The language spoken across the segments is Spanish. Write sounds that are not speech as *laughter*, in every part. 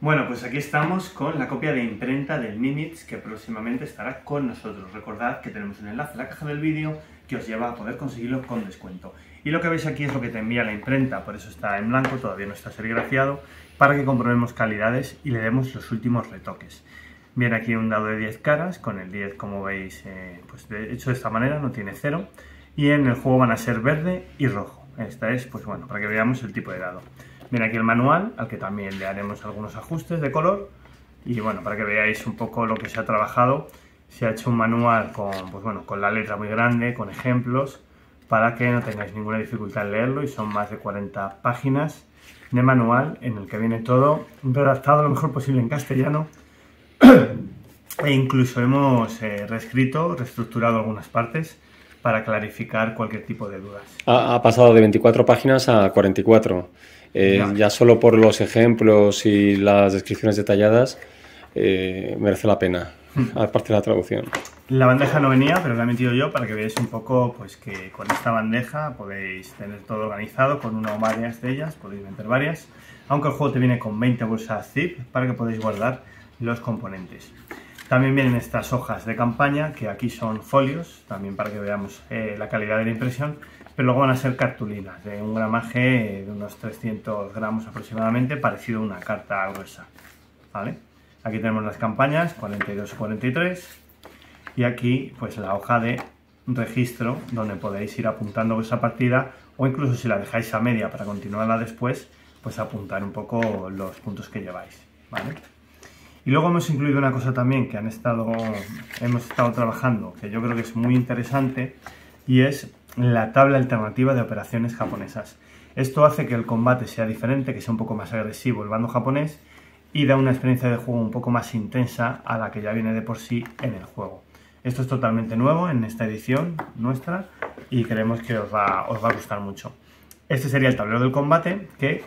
Bueno, pues aquí estamos con la copia de imprenta del Nimitz que próximamente estará con nosotros. Recordad que tenemos un enlace en la caja del vídeo que os lleva a poder conseguirlo con descuento. Y lo que veis aquí es lo que te envía la imprenta, por eso está en blanco, todavía no está serigrafiado, para que comprobemos calidades y le demos los últimos retoques. Viene aquí un dado de 10 caras, con el 10 como veis eh, pues de hecho de esta manera, no tiene cero. Y en el juego van a ser verde y rojo. Esta es, pues bueno, para que veamos el tipo de dado. Viene aquí el manual, al que también le haremos algunos ajustes de color. Y bueno, para que veáis un poco lo que se ha trabajado, se ha hecho un manual con, pues bueno, con la letra muy grande, con ejemplos, para que no tengáis ninguna dificultad en leerlo. Y son más de 40 páginas de manual en el que viene todo redactado lo mejor posible en castellano. *clears throat* e incluso hemos eh, reescrito, reestructurado algunas partes para clarificar cualquier tipo de dudas. Ha, pasado de 24 páginas a 44. Eh, ya. solo por los ejemplos y las descripciones detalladas eh, merece la pena, hmm. aparte de la traducción. La bandeja no venía, pero la he metido yo para que veáis un poco pues que con esta bandeja podéis tener todo organizado con una o varias de ellas, podéis meter varias, aunque el juego te viene con 20 bolsas zip para que podáis guardar los componentes. También vienen estas hojas de campaña, que aquí son folios, también para que veamos eh, la calidad de la impresión, pero luego van a ser cartulinas de un gramaje de unos 300 gramos aproximadamente, parecido a una carta gruesa. ¿vale? Aquí tenemos las campañas, 42 y 43, y aquí pues la hoja de registro, donde podéis ir apuntando vuestra partida, o incluso si la dejáis a media para continuarla después, pues apuntar un poco los puntos que lleváis. ¿vale? Y luego hemos incluido una cosa también que han estado, hemos estado trabajando, que yo creo que es muy interesante, y es la tabla alternativa de operaciones japonesas. Esto hace que el combate sea diferente, que sea un poco más agresivo el bando japonés, y da una experiencia de juego un poco más intensa a la que ya viene de por sí en el juego. Esto es totalmente nuevo en esta edición nuestra y creemos que os va, os va a gustar mucho. Este sería el tablero del combate que,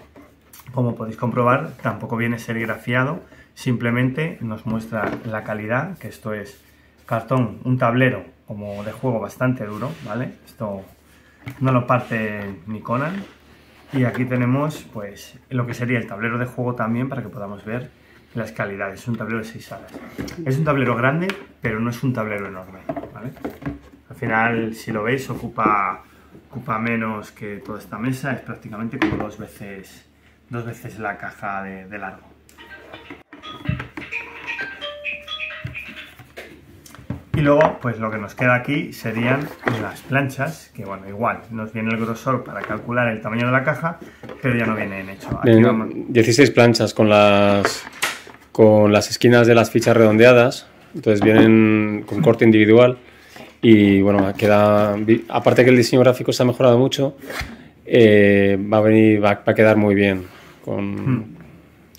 como podéis comprobar, tampoco viene serigrafiado, Simplemente nos muestra la calidad, que esto es cartón, un tablero como de juego bastante duro, ¿vale? Esto no lo parte ni Conan. Y aquí tenemos pues lo que sería el tablero de juego también para que podamos ver las calidades. Es un tablero de 6 salas. Es un tablero grande, pero no es un tablero enorme, ¿vale? Al final, si lo veis, ocupa, ocupa menos que toda esta mesa. Es prácticamente como dos veces, dos veces la caja de largo. Y luego, pues lo que nos queda aquí serían las planchas, que bueno, igual, nos viene el grosor para calcular el tamaño de la caja, pero ya no viene en hecho. 16 planchas con las, con las esquinas de las fichas redondeadas, entonces vienen con corte individual y bueno, queda, aparte que el diseño gráfico se ha mejorado mucho, eh, va, a venir, va, a quedar muy bien con, hmm.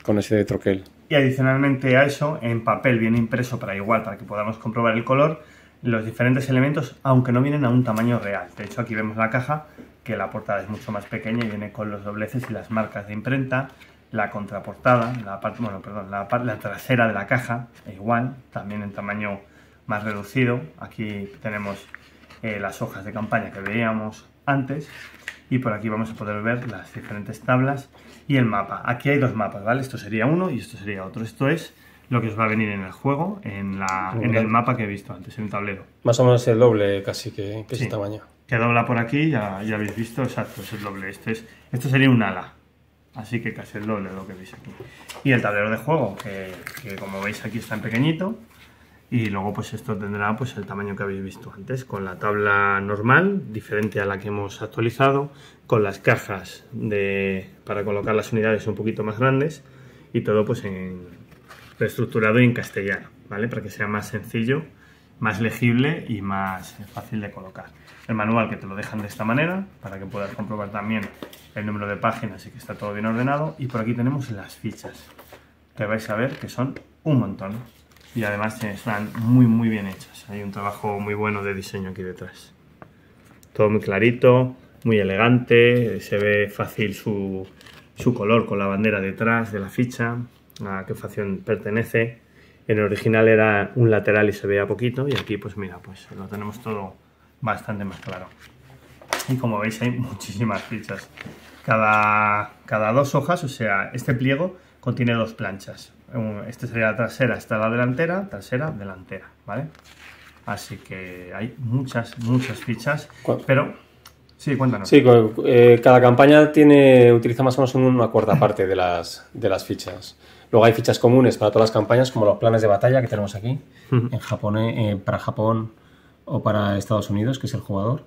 con ese troquel. Y adicionalmente a eso, en papel viene impreso para igual, para que podamos comprobar el color, los diferentes elementos, aunque no vienen a un tamaño real. De hecho, aquí vemos la caja, que la portada es mucho más pequeña y viene con los dobleces y las marcas de imprenta. La contraportada, la parte, bueno, perdón, la, trasera de la caja, igual, también en tamaño más reducido. Aquí tenemos eh, las hojas de campaña que veíamos antes y por aquí vamos a poder ver las diferentes tablas y el mapa. Aquí hay dos mapas, ¿vale? Esto sería uno y esto sería otro. Esto es lo que os va a venir en el juego, en, la, en el mapa que he visto antes, en el tablero. Más o menos el doble casi que, que ese tamaño. Que dobla por aquí, ya, ya habéis visto, exacto, es el doble. Este es, esto sería un ala, así que casi el doble de lo que veis aquí. Y el tablero de juego, que, que como veis aquí está en pequeñito, y luego pues esto tendrá pues el tamaño que habéis visto antes con la tabla normal diferente a la que hemos actualizado con las cajas de, para colocar las unidades un poquito más grandes y todo pues reestructurado y en castellano vale para que sea más sencillo más legible y más fácil de colocar. El manual que te lo dejan de esta manera para que puedas comprobar también el número de páginas y que está todo bien ordenado. Y por aquí tenemos las fichas que vais a ver que son un montón y además están muy muy bien hechas. Hay un trabajo muy bueno de diseño aquí detrás. Todo muy clarito, muy elegante, se ve fácil su, su color con la bandera detrás de la ficha, a qué facción pertenece. En el original era un lateral y se veía poquito y aquí pues mira, pues lo tenemos todo bastante más claro. Y como veis hay muchísimas fichas. cada, cada dos hojas, o sea, este pliego contiene dos planchas. Este sería la trasera, esta la delantera, trasera, delantera, ¿vale? Así que hay muchas, muchas fichas, pero... Sí, cuéntanos. Sí, eh, cada campaña tiene, utiliza más o menos una cuarta parte de las, de las fichas. Luego hay fichas comunes para todas las campañas, como los planes de batalla que tenemos aquí, en Japón, eh, para Japón o para Estados Unidos, que es el jugador.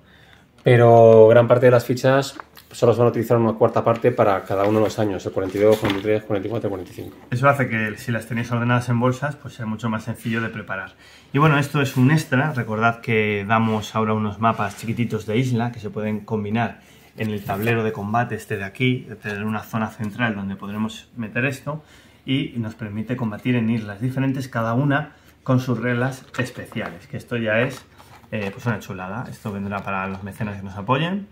Pero gran parte de las fichas solo se van a utilizar una cuarta parte para cada uno de los años, el 42, 43, 44, 45. Eso hace que si las tenéis ordenadas en bolsas, pues sea mucho más sencillo de preparar. Y bueno, esto es un extra, recordad que damos ahora unos mapas chiquititos de isla que se pueden combinar en el tablero de combate este de aquí, de tener una zona central donde podremos meter esto y nos permite combatir en islas diferentes, cada una con sus reglas especiales, que esto ya es eh, pues una chulada. Esto vendrá para los mecenas que nos apoyen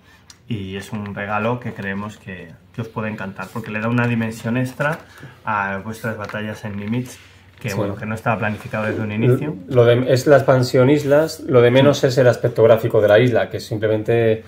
y es un regalo que creemos que, os puede encantar porque le da una dimensión extra a vuestras batallas en Limits que bueno, que no estaba planificado desde un inicio. Lo es la expansión islas, lo de menos es el aspecto gráfico de la isla, que simplemente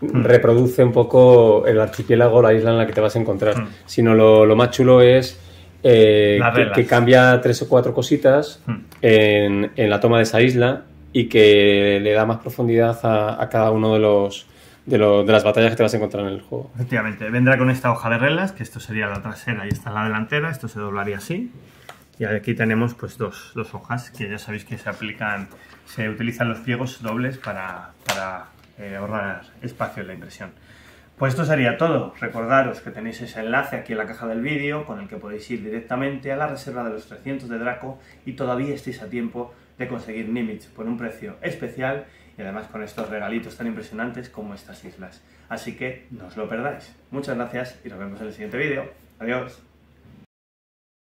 mm. reproduce un poco el archipiélago, la isla en la que te vas a encontrar. Mm. Sino lo, lo, más chulo es eh, que, cambia tres o cuatro cositas mm. en, en, la toma de esa isla y que le da más profundidad a, cada uno de los, de, las batallas que te vas a encontrar en el juego. Efectivamente, vendrá con esta hoja de reglas, que esto sería la trasera y esta la delantera, esto se doblaría así. Y aquí tenemos pues dos, hojas que ya sabéis que se aplican, se utilizan los pliegos dobles para, eh, ahorrar espacio en la impresión. Pues esto sería todo. Recordaros que tenéis ese enlace aquí en la caja del vídeo con el que podéis ir directamente a la reserva de los 300 de Draco y todavía estáis a tiempo de conseguir Nimitz por un precio especial y además con estos regalitos tan impresionantes como estas islas. Así que no os lo perdáis. Muchas gracias y nos vemos en el siguiente vídeo. Adiós.